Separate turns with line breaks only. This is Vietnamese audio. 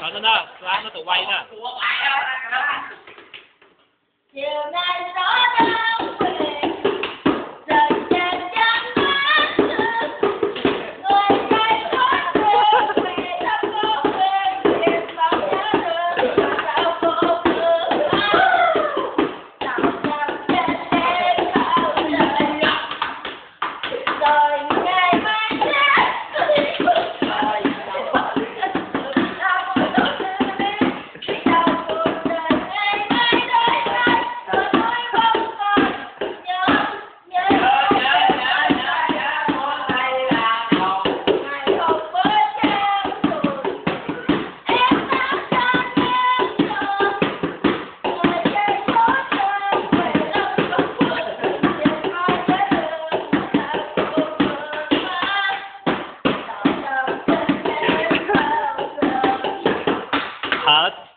chọn nó đó lái nó tự quay nè Bharat